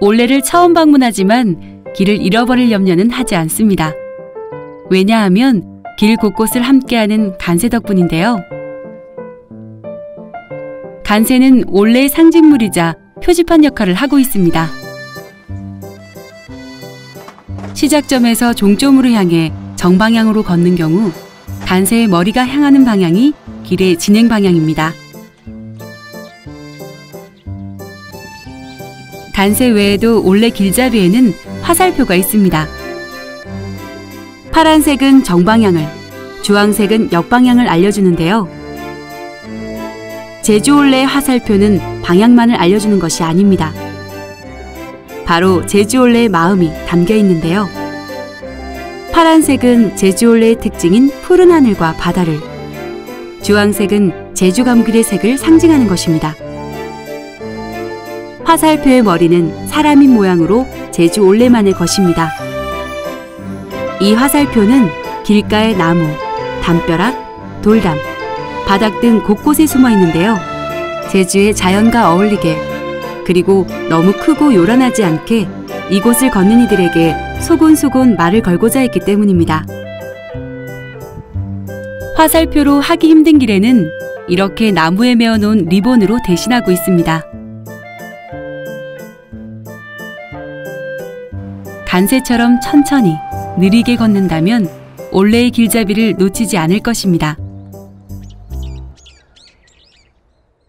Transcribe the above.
올레를 처음 방문하지만 길을 잃어버릴 염려는 하지 않습니다. 왜냐하면 길 곳곳을 함께하는 간세 덕분인데요. 간세는 올레의 상징물이자 표지판 역할을 하고 있습니다. 시작점에서 종점으로 향해 정방향으로 걷는 경우 간세의 머리가 향하는 방향이 길의 진행 방향입니다. 간세 외에도 올레 길잡이에는 화살표가 있습니다. 파란색은 정방향을, 주황색은 역방향을 알려주는데요. 제주올레의 화살표는 방향만을 알려주는 것이 아닙니다. 바로 제주올레의 마음이 담겨 있는데요. 파란색은 제주올레의 특징인 푸른 하늘과 바다를, 주황색은 제주 감귤의 색을 상징하는 것입니다. 화살표의 머리는 사람인 모양으로 제주 올레만의 것입니다. 이 화살표는 길가의 나무, 담벼락, 돌담, 바닥 등 곳곳에 숨어 있는데요. 제주의 자연과 어울리게 그리고 너무 크고 요란하지 않게 이곳을 걷는 이들에게 소곤소곤 말을 걸고자 했기 때문입니다. 화살표로 하기 힘든 길에는 이렇게 나무에 메어놓은 리본으로 대신하고 있습니다. 간새처럼 천천히 느리게 걷는다면 올레의 길잡이를 놓치지 않을 것입니다.